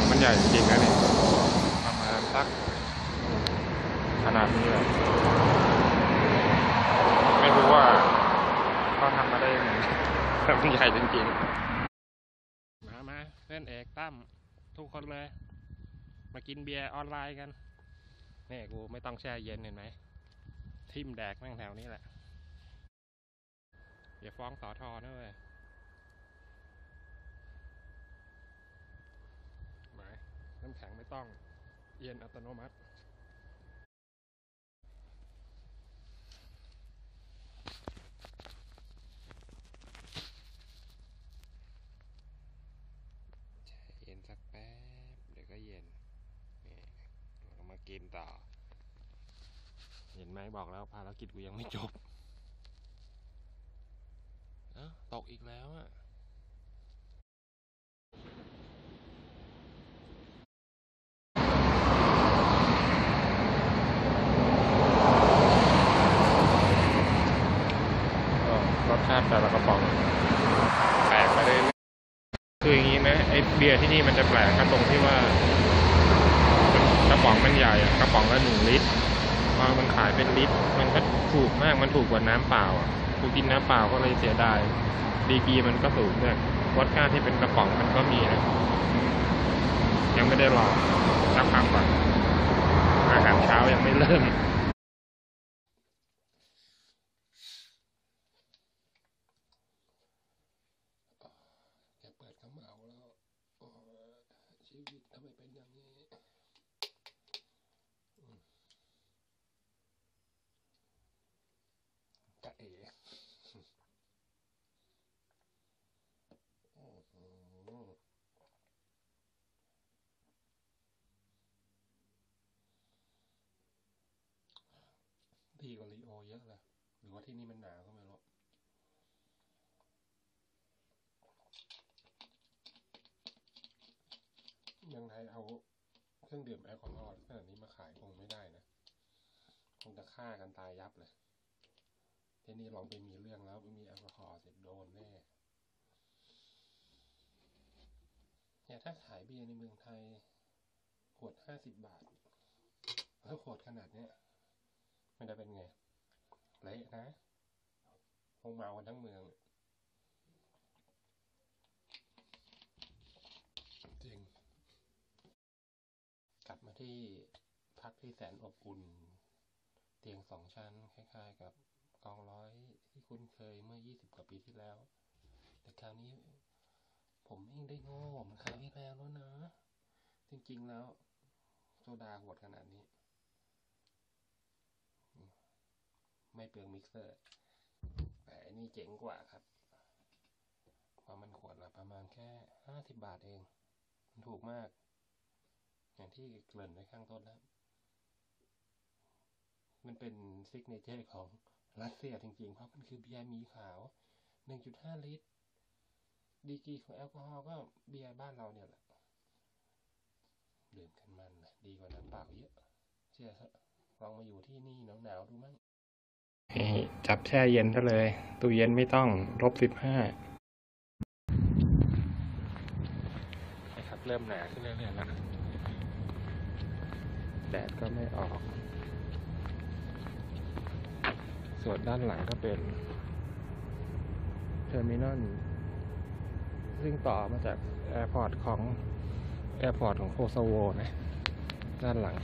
องมันใหญ่จริงๆนะนี่ประมาณสักขนาดนี้เลยไม่รู้ว่าเขาทำมาได้ยังไงแต่มันใหญ่จริงๆมามาเพื่อนเอกตั้มทุกคนเลย มากินเบียร์ออนไลน์กันนี่กูไม่ต้องแช่เย็นเห็นไหมทิมแดกแม่งแถวนี้แหละอย่าฟ้องสอทอนะเว้ยหมาย น้ำแข็งไม่ต้อง เย็นอัตโนมัติ เย็นสักแป๊บ เดี๋ยวก็เย็นนี่เรามากินต่อ เห็นไหมบอกแล้วภารกิจกูยังไม่จบ เอ้าตกอีกแล้วอะ ก็ รสชาติแต่ละกระป๋องแปลกไปเรื่อยคืออย่างนี้นะไอเบียร์ที่นี่มันจะแปลกกันตรงที่ว่ากระป๋องมันใหญ่กระป๋องละหนึ่งลิตรพอมันขายเป็นลิตร มันก็ถูกมากมันถูกกว่าน้ำเปล่าอะกูกินน้ำเปล่าก็เลยเสียดายดีกีมันก็สูงด้วยวอดก้าที่เป็นกระป๋องมันก็มีนะยังไม่ได้ลองสักพักก่อนอาหารเช้ายังไม่เริ่ม เหมาแล้วชีวิตทำไมเป็นอย่างนี้อืมจะเอ๋อื้อหือดีกว่าลีโอเยอะเลยหรือว่าที่นี่มันหนาวก็ไม่ มืองไทยเอาเครื่องดื่มแอลกอฮอล์ขนาดนี้มาขายคงไม่ได้นะ คงจะฆ่ากันตายยับเลยทีนี่ลองไปมีเรื่องแล้วไปมีแอลกอฮอล์เสร็จโดนแน่เนี่ยถ้าขายเบียร์ในเมืองไทย ขวดห้าสิบบาทแล้วขวดขนาดเนี้ยมันจะเป็นไงเละนะคงเมากันทั้งเมือง จริง กลั บมาที่พักที่แสนอบอุ่น เตียงสองชั้น คล้าย ๆ กับกองร้อยที่คุ้นเคยเมื่อ20กว่าปีที่แล้ว แต่คราวนี้ ผมไม่ได้โง่เหมือนคราวที่แล้วแล้วนะ จริง ๆ แล้ว โซดาขวดขนาดนี้ ไม่เปลืองมิกเซอร์ แต่อันนี้เจ๋งกว่าครับเพราะมันขวดละประมาณแค่50บาทเอง มันถูกมาก อย่างที่เกริ่นไว้ข้างต้นแล้ว มันเป็น signature ของรัสเซียจริงๆ เพราะมันคือเบียร์หมีขาว 1.5 ลิตร ดีกรีของแอลกอฮอล์ก็เบียร์บ้านเราเนี่ยแหละดื่มกันมันนะดีกว่าน้ำเปล่าเยอะ เชื่อเถอะลองมาอยู่ที่นี่หนาวๆดูมั้งจับแช่เย็นซะเลย ตู้เย็นไม่ต้องลบสิบห้านะครับ เริ่มหนาวขึ้นเรื่อยๆแล้ว แดดก็ไม่ออก ส่วนด้านหลังก็เป็น terminal ซึ่งต่อมาจาก airport ของ airport ของโคโซโวนะ ด้านหลัง